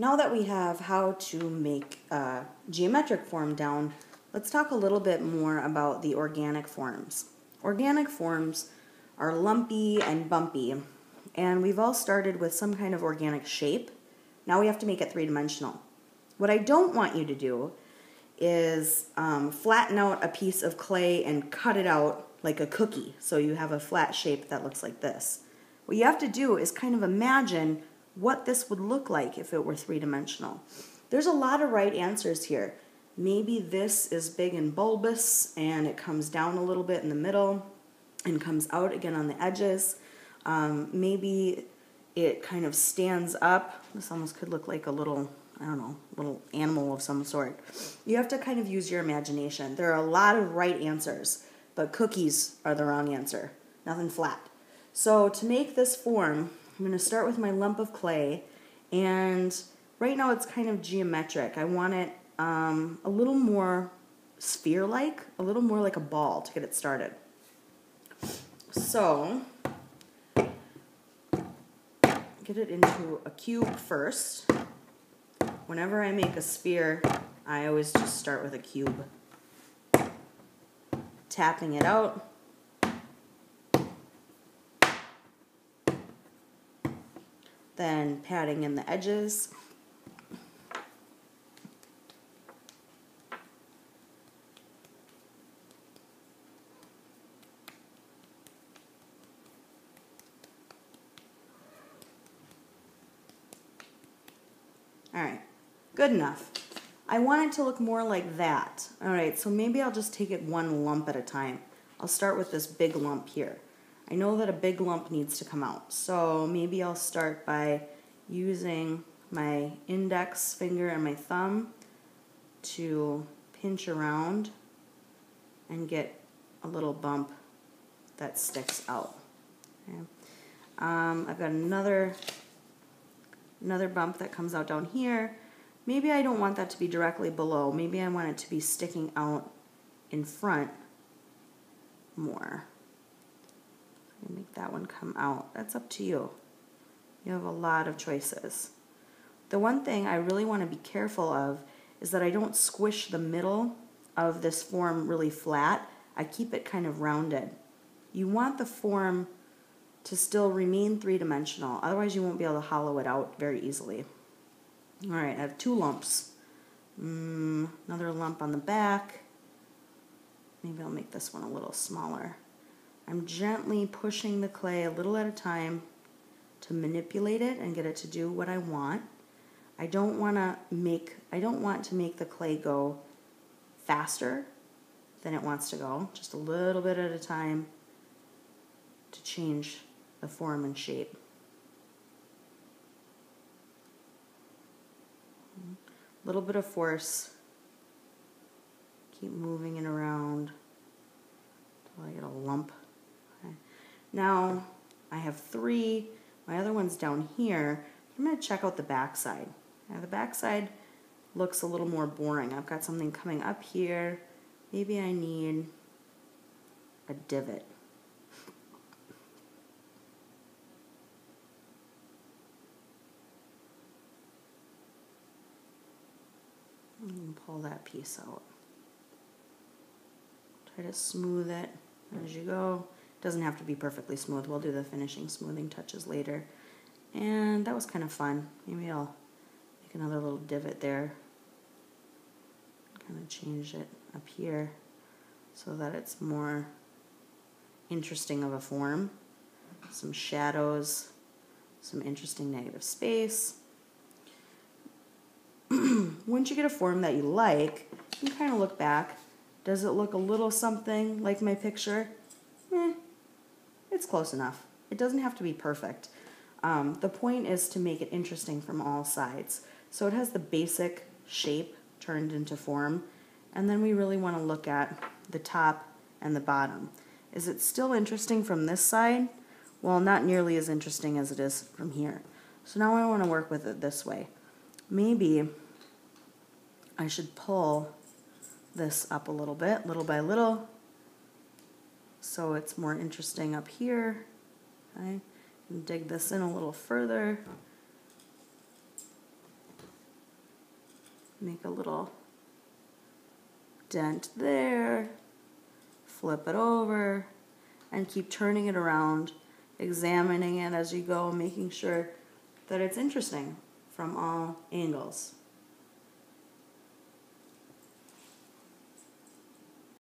Now that we have how to make a geometric form down, let's talk a little bit more about the organic forms. Organic forms are lumpy and bumpy, and we've all started with some kind of organic shape. Now we have to make it three-dimensional. What I don't want you to do is um, flatten out a piece of clay and cut it out like a cookie so you have a flat shape that looks like this. What you have to do is kind of imagine what this would look like if it were three-dimensional. There's a lot of right answers here. Maybe this is big and bulbous and it comes down a little bit in the middle and comes out again on the edges. Um, maybe it kind of stands up. This almost could look like a little, I don't know, little animal of some sort. You have to kind of use your imagination. There are a lot of right answers, but cookies are the wrong answer. Nothing flat. So to make this form, I'm going to start with my lump of clay and right now it's kind of geometric. I want it um, a little more sphere-like, a little more like a ball to get it started. So, get it into a cube first. Whenever I make a sphere, I always just start with a cube. Tapping it out. Then padding in the edges. All right, good enough. I want it to look more like that. All right, so maybe I'll just take it one lump at a time. I'll start with this big lump here. I know that a big lump needs to come out. So maybe I'll start by using my index finger and my thumb to pinch around and get a little bump that sticks out. Okay. Um, I've got another another bump that comes out down here. Maybe I don't want that to be directly below. Maybe I want it to be sticking out in front more make that one come out. That's up to you. You have a lot of choices. The one thing I really want to be careful of is that I don't squish the middle of this form really flat. I keep it kind of rounded. You want the form to still remain three-dimensional. Otherwise, you won't be able to hollow it out very easily. All right, I have two lumps. Mm, another lump on the back. Maybe I'll make this one a little smaller. I'm gently pushing the clay a little at a time to manipulate it and get it to do what I want. I don't want to make I don't want to make the clay go faster than it wants to go, just a little bit at a time to change the form and shape. A little bit of force. Keep moving it around until I get a lump. Now I have three. My other one's down here. I'm going to check out the back side. Now the back side looks a little more boring. I've got something coming up here. Maybe I need a divot. pull that piece out. Try to smooth it as you go. Doesn't have to be perfectly smooth. We'll do the finishing smoothing touches later. And that was kind of fun. Maybe I'll make another little divot there. Kind of change it up here so that it's more interesting of a form. Some shadows, some interesting negative space. Once you get a form that you like, you kind of look back. Does it look a little something like my picture? It's close enough. It doesn't have to be perfect. Um, the point is to make it interesting from all sides. So it has the basic shape turned into form, and then we really want to look at the top and the bottom. Is it still interesting from this side? Well, not nearly as interesting as it is from here. So now I want to work with it this way. Maybe I should pull this up a little bit, little by little, so it's more interesting up here. Okay, and dig this in a little further. make a little dent there, flip it over, and keep turning it around, examining it as you go, making sure that it's interesting from all angles.